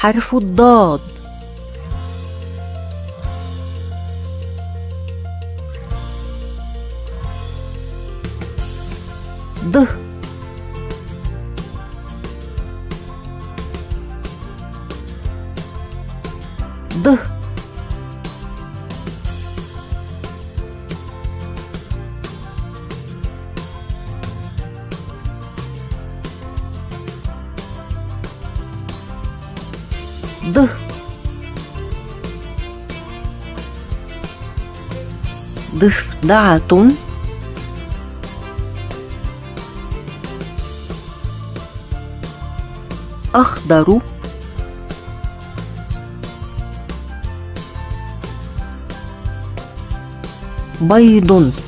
حرف الضاد. ض. ض. ضفدعة. أخضر. بيض.